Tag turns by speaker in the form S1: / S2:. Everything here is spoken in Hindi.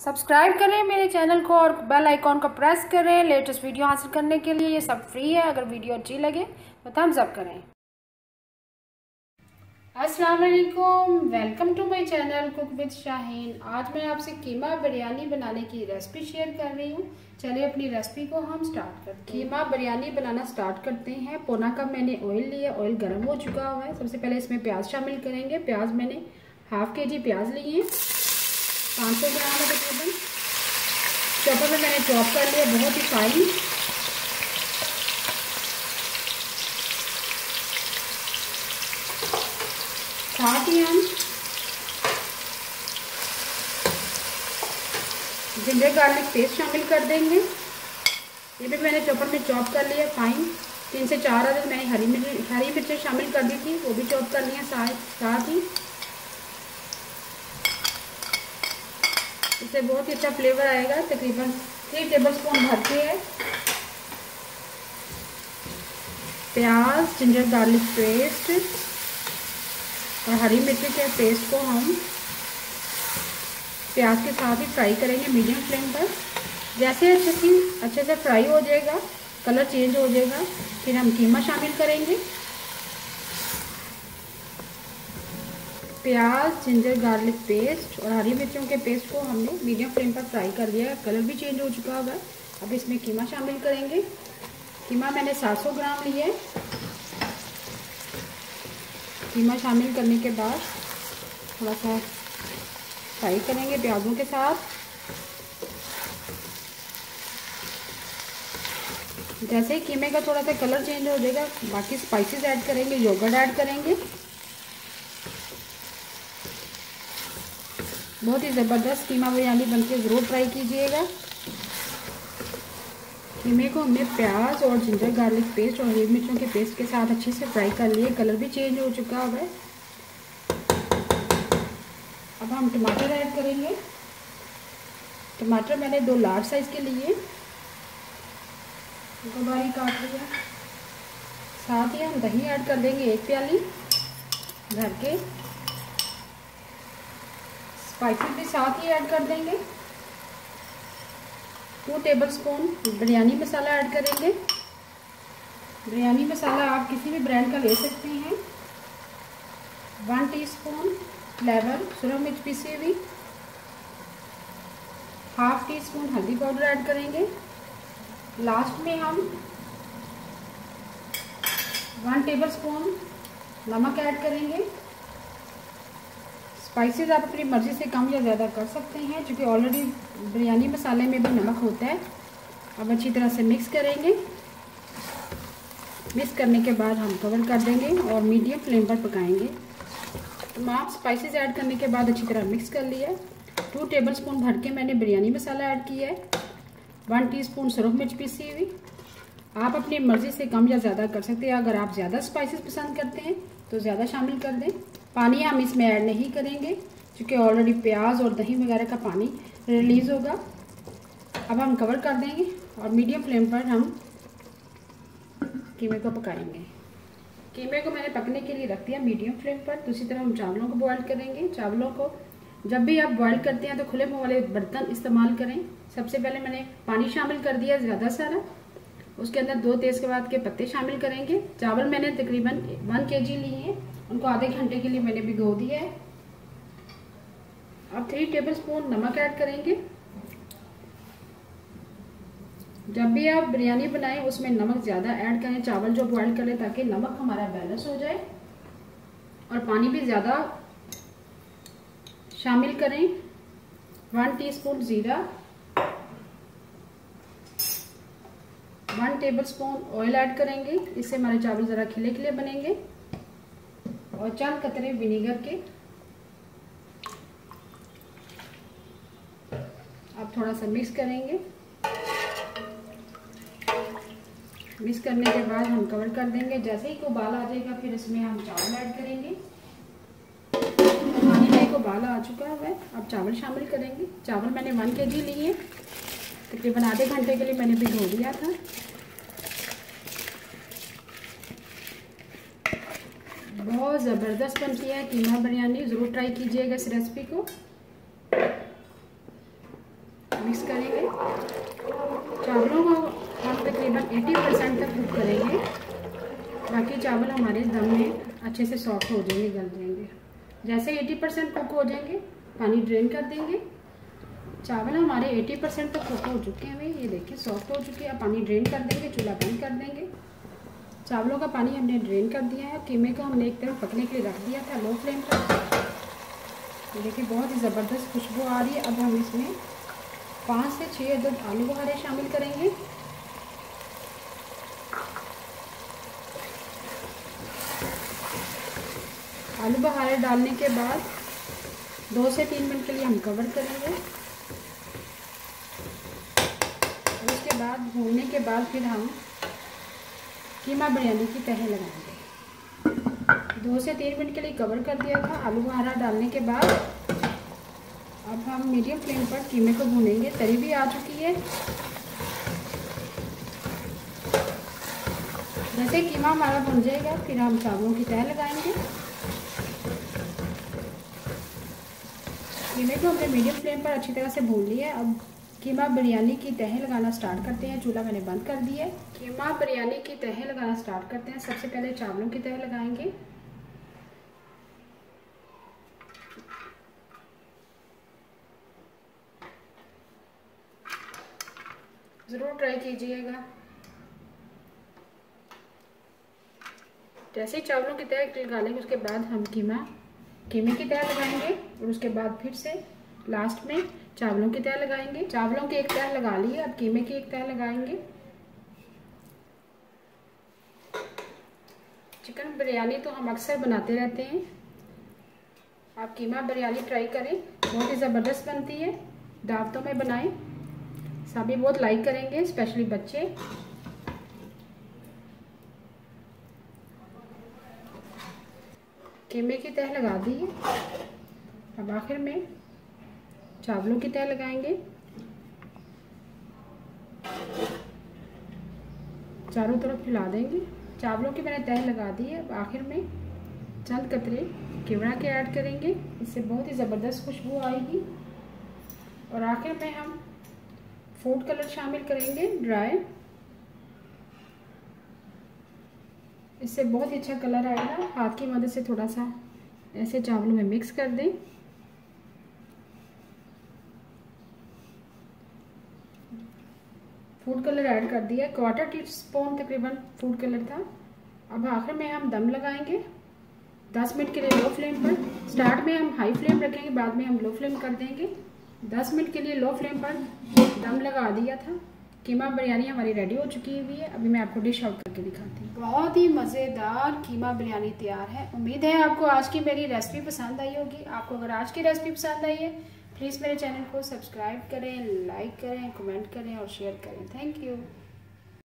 S1: सब्सक्राइब करें मेरे चैनल को और बेल आइकॉन को प्रेस करें। लेटेस्ट वीडियो हासिल करने के लिए ये सब फ्री है, अगर वीडियो अच्छी लगे तो थम्स अप करें। अस्सलाम वालेकुम welcome to my channel cook with Shaheen आज मैं आपसे कीमा बिरयानी बनाने की रेसिपी शेयर कर रही हूँ। चलिए अपनी रेसिपी को हम स्टार्ट करते हैं। कीमा बिरयानी बनाना स्टार्ट करते हैं। पोना का मैंने ऑयल लिया ऑयल गर्म हो चुका हुआ है। सबसे पहले इसमें प्याज शामिल करेंगे। प्याज मैंने हाफ़ के जी प्याज लिए पाँच सौ ग्राम है तकरीबन। चॉपर में मैंने चॉप कर लिया, बहुत ही फाइन। साथ ही हम जिंजर गार्लिक पेस्ट शामिल कर देंगे। ये भी मैंने चॉपर में चॉप कर लिया, फाइन। तीन से चार अदद मैंने हरी मिर्च, हरी मिर्चें शामिल कर दी थी, वो भी चॉप कर लिया साथ ही। इससे बहुत ही अच्छा फ्लेवर आएगा। तकरीबन थ्री टेबल स्पून भर के है। प्याज जिंजर गार्लिक पेस्ट और हरी मिर्ची के पेस्ट को हम प्याज के साथ ही फ्राई करेंगे मीडियम फ्लेम पर। जैसे अच्छे से अच्छे से फ्राई हो जाएगा कलर चेंज हो जाएगा, फिर हम कीमा शामिल करेंगे। प्याज जिंजर गार्लिक पेस्ट और हरी मिर्चों के पेस्ट को हमने मीडियम फ्लेम पर फ्राई कर लिया है। कलर भी चेंज हो चुका होगा। अब इसमें कीमा शामिल करेंगे। कीमा मैंने 700 ग्राम लिया है। कीमा शामिल करने के बाद थोड़ा सा फ्राई करेंगे प्याजों के साथ। जैसे ही कीमे का थोड़ा सा कलर चेंज हो जाएगा, बाकी स्पाइसेस ऐड करेंगे योगर्ट ऐड करेंगे। बहुत ही ज़बरदस्त कीमा बिरयानी बनती है ज़रूर ट्राई कीजिएगा। कीमे को हमने प्याज और जिंजर गार्लिक पेस्ट और हरी मिर्चों के पेस्ट के साथ अच्छे से फ्राई कर लिए। कलर भी चेंज हो चुका है। अब हम टमाटर ऐड करेंगे। टमाटर मैंने दो लार्ज साइज़ के लिए। बारी काट लिया। साथ ही हम दही ऐड कर देंगे एक प्याली। भर के। स्पाइसेस भी साथ ही ऐड कर देंगे। Two tablespoon biryani masala add करेंगे। बिरयानी मसाला आप किसी भी ब्रांड का ले सकते हैं। वन टीस्पून फ्लेवर सुरख मिर्च पीसी हुई हाफ़ टी स्पून हल्दी पाउडर ऐड करेंगे। लास्ट में हम वन टेबल स्पून नमक ऐड करेंगे। स्पाइसेस आप अपनी मर्ज़ी से कम या ज़्यादा कर सकते हैं क्योंकि ऑलरेडी बिरयानी मसाले में भी नमक होता है। अब अच्छी तरह से मिक्स करेंगे। मिक्स करने के बाद हम कवर कर देंगे और मीडियम फ्लेम पर पकाएँगे। तमाम स्पाइसेस ऐड करने के बाद अच्छी तरह मिक्स कर लिया। टू टेबल स्पून भर के मैंने बिरयानी मसाला ऐड किया है। वन टीस्पून सुरख मिर्च पीसी हुई। आप अपनी मर्ज़ी से कम या ज़्यादा कर सकते हैं। अगर आप ज़्यादा स्पाइसेस पसंद करते हैं तो ज़्यादा शामिल कर दें। पानी हम इसमें ऐड नहीं करेंगे, क्योंकि ऑलरेडी प्याज और दही वगैरह का पानी रिलीज़ होगा। अब हम कवर कर देंगे और मीडियम फ्लेम पर हम कीमे को पकाएँगे। कीमे को मैंने पकने के लिए रख दिया मीडियम फ्लेम पर। दूसरी तरह हम चावलों को बॉयल करेंगे। चावलों को जब भी आप बॉयल करते हैं तो खुले मुँह वाले बर्तन इस्तेमाल करें। सबसे पहले मैंने पानी शामिल कर दिया ज़्यादा सारा। उसके अंदर दो तेज के बाद के पत्ते शामिल करेंगे। चावल मैंने तकरीबन वन के जी लिए हैं। उनको आधे घंटे के लिए मैंने भिगो दिया है। अब थ्री टेबल स्पून नमक ऐड करेंगे। जब भी आप बिरयानी बनाएँ, उसमें नमक ज़्यादा ऐड करें। चावल जो बॉयल करें ताकि नमक हमारा बैलेंस हो जाए। और पानी भी ज़्यादा शामिल करें। वन टीस्पून ज़ीरा। One tablespoon oil add करेंगे। इससे हमारे चावल ज़रा खिले खिले बनेंगे। और चार कतरे विनेगर के। अब थोड़ा सा मिक्स करेंगे। मिक्स करने के बाद हम कवर कर देंगे। जैसे ही को बाल आ जाएगा, फिर इसमें हम चावल ऐड करेंगे। पानी में को बाल आ चुका है। अब चावल शामिल करेंगे। चावल मैंने वन के जी लिए तकरीबन आधे घंटे के लिए मैंने भिगो दिया था। बहुत ज़बरदस्त बनती है, कीमा बिरयानी, ज़रूर ट्राई कीजिएगा इस रेसिपी को। मिक्स करेंगे। चावलों को हम तकरीबन 80 परसेंट तक कुक करेंगे। बाकी चावल हमारे दम में अच्छे से सॉफ्ट हो जाएँगे, गल जाएँगे। जैसे 80 परसेंट कुक हो जाएँगे, पानी ड्रेन कर देंगे। चावल हमारे 80 परसेंट तक कुक हो चुके हैं। ये देखिए सॉफ्ट हो चुके हैं। पानी ड्रेन कर देंगे, चूल्हा बंद कर देंगे। चावलों का पानी हमने ड्रेन कर दिया है कीमे को हमने एक तरफ़ पकने के लिए रख दिया था लो फ्लेम पर। देखिए, बहुत ही ज़बरदस्त खुशबू आ रही है। अब हम इसमें पाँच से छः अदद आलू बुखारे शामिल करेंगे। आलू बहारे डालने के बाद दो से तीन मिनट के लिए हम कवर करेंगे। उसके बाद भूनने के बाद फिर हम कीमा बिरयानी की तह लगाएँगे दो। से तीन मिनट के लिए कवर कर दिया था आलू बहारा डालने के बाद। अब हम मीडियम फ्लेम पर कीमे को भूनेंगे, तरी भी आ चुकी है। जैसे कीमा हमारा भुन जाएगा, फिर हम चावलों की तह लगाएँगे। कीमे को हमने मीडियम फ्लेम पर अच्छी तरह से भून लिया है। अब कीमा बिरयानी की तह लगाना स्टार्ट करते हैं। चूल्हा मैंने बंद कर दिया है। कीमा बिरयानी की तह लगाना स्टार्ट करते हैं। सबसे पहले चावलों की तह लगाएँगे। ज़रूर ट्राई कीजिएगा। जैसे ही चावलों की तह लगा लेंगे उसके बाद हम कीमा, कीमे की तह लगाएँगे और उसके बाद फिर से लास्ट में चावलों की तह लगाएँगे। चावलों की एक तह लगा ली अब कीमे की एक तह लगाएँगे। चिकन बिरयानी तो हम अक्सर बनाते रहते हैं। आप कीमा बिरयानी ट्राई करें, बहुत ही ज़बरदस्त बनती है। दावतों में बनाएँ। सभी बहुत लाइक करेंगे, स्पेशली बच्चे। कीमे की तह लगा दी है। अब आखिर में चावलों की तह लगाएँगे। चारों तरफ़ फैला देंगे। चावलों की मैंने तह लगा दी है। अब आखिर में चंद कतरे केवड़ा के ऐड करेंगे। इससे बहुत ही ज़बरदस्त खुशबू आएगी। और आखिर में हम फ़ूड कलर शामिल करेंगे ड्राई इससे बहुत ही अच्छा कलर आएगा। हाथ की मदद से थोड़ा सा ऐसे चावलों में मिक्स कर दें। फ़ूड कलर ऐड कर दिया क्वार्टर टी स्पून तकरीबन फ़ूड कलर था। अब आखिर में हम दम लगाएँगे। 10 मिनट के लिए लो फ्लेम पर। स्टार्ट में हम हाई फ्लेम रखेंगे, बाद में हम लो फ्लेम कर देंगे। 10 मिनट के लिए लो फ्लेम पर दम लगा दिया था। कीमा बिरयानी हमारी रेडी हो चुकी हुई है। अभी मैं आपको डिश आउट करके दिखाती हूँ। बहुत ही मज़ेदार कीमा बिरयानी तैयार है। उम्मीद है आपको आज की मेरी रेसिपी पसंद आई होगी। आपको अगर आज की रेसिपी पसंद आई है प्लीज़ मेरे चैनल को सब्सक्राइब करें लाइक करें कमेंट करें और शेयर करें. Thank you